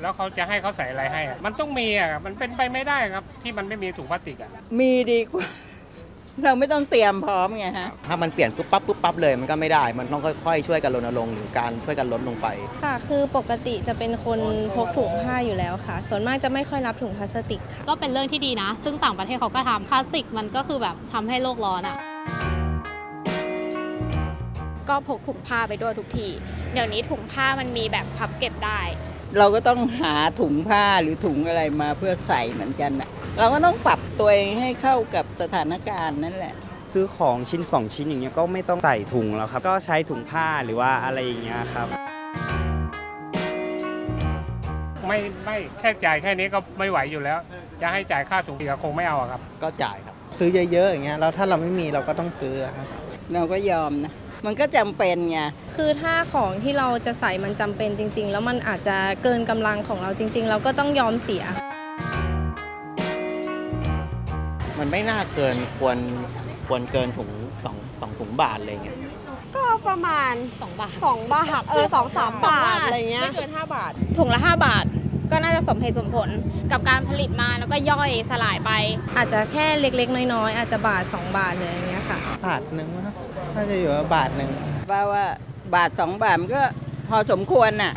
แล้วเขาจะให้เขาใส่อะไรให้อะมันต้องมีอะมันเป็นไปไม่ได้ครับ ที่มันไม่มีถุงพลาสติกอะ มีดีกว่า เราไม่ต้องเตรียมพร้อมไงฮะ ถ้ามันเปลี่ยนปุ๊บปั๊บปุ๊บปั๊บเลยมันก็ไม่ได้ มันต้องค่อยๆช่วยกันรณรงค์หรือการช่วยกันลดลงไป ค่ะ คือปกติจะเป็นคนพกถุงผ้าอยู่แล้วค่ะ ส่วนมากจะไม่ค่อยรับถุงพลาสติกค่ะ ก็เป็นเรื่องที่ดีนะ ซึ่งต่างประเทศเขาก็ทำพลาสติกมันก็คือแบบทำให้โลกร้อนอะก็พกถุงผ้าไปด้วยทุกที เดี๋ยวนี้ถุงผ้ามันมีแบบพับเก็บได้ เราก็ต้องหาถุงผ้าหรือถุงอะไรมาเพื่อใส่เหมือนกันน่ะเราก็ต้องปรับตัวเองให้เข้ากับสถานการณ์นั่นแหละ ซื้อของชิ้น 2 ชิ้นอย่างเงี้ยก็ไม่ต้องใส่ถุงแล้วครับ ก็ใช้ถุงผ้าหรือว่าอะไรอย่างเงี้ยครับ ไม่ไม่แค่จ่ายแค่นี้ก็ไม่ไหวอยู่แล้ว จะให้จ่ายค่าถุงอีกก็คงไม่เอาอะครับ ก็จ่ายครับ ซื้อเยอะๆอย่างเงี้ยแล้วถ้าเราไม่มีเราก็ต้องซื้อครับ เราก็ยอมนะ มันก็จำเป็นไงคือถ้าของที่เราจะใส่มันจำเป็นจริง ๆ แล้วมันอาจจะเกินกำลังของเราจริง ๆ เราก็ต้องยอมเสีย มันไม่น่าเกินควรควรเกินถุงสองสองถุงบาทอะไรเงี้ยก็ประมาณ 2 บาท2บาทเออสองสามบาทอะไรเงี้ยไม่เกิน5บาท ถุงละ 5 บาท ก็น่าจะสมเหตุสมผลกับการผลิตมาแล้วก็ย่อยสลายไป อาจจะแค่เล็กๆ น้อยๆ อาจจะบาท 2 บาทเลยอย่างเงี้ยค่ะบาทหนึ่งนะครับ น่าจะอยู่ว่าบาทหนึ่งว่าว่าบาทสองบาทมันก็พอสมควรน่ะ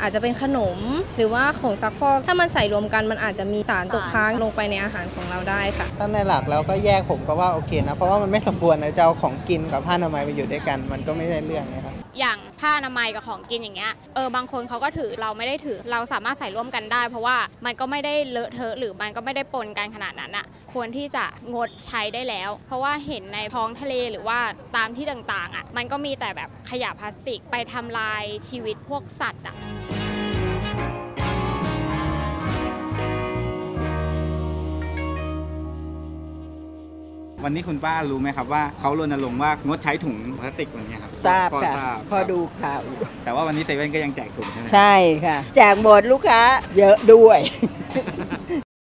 อาจจะเป็นขนมหรือว่าของซักฟอกถ้ามันใส่รวมกันมันอาจจะมีสารตกค้างลงไปในอาหารของเราได้ค่ะ ถ้าในหลักแล้วก็แยกผมก็ว่าโอเคนะ เพราะว่ามันไม่สมควรนะจะเอาของกินกับผ้าอนามัยไปอยู่ด้วยกัน มันก็ไม่ใช่เรื่องนะครับ อย่างผ้าอนามัยกับของกินอย่างเงี้ยเออบางคนเขาก็ถือเราไม่ได้ถือเราสามารถใส่ร่วมกันได้ เพราะว่ามันก็ไม่ได้เลอะเทอะหรือมันก็ไม่ได้ปนกันขนาดนั้นอะควรที่จะงดใช้ได้แล้ว เพราะว่าเห็นในท้องทะเลหรือว่าตามที่ต่างๆอะมันก็มีแต่แบบขยะพลาสติกไปทำลายชีวิตพวกสัตว์อะ วันนี้คุณป้ารู้ไหมครับว่าเขารณรงค์ว่างดใช้ถุงพลาสติกวันนี้ครับทราบพอค่ะทราบพอดูข่าวอยู่แต่ว่าวันนี้เซเว่นก็ยังแจกถุงใช่ไหมใช่ค่ะ แจกหมดลูกค้าเยอะด้วย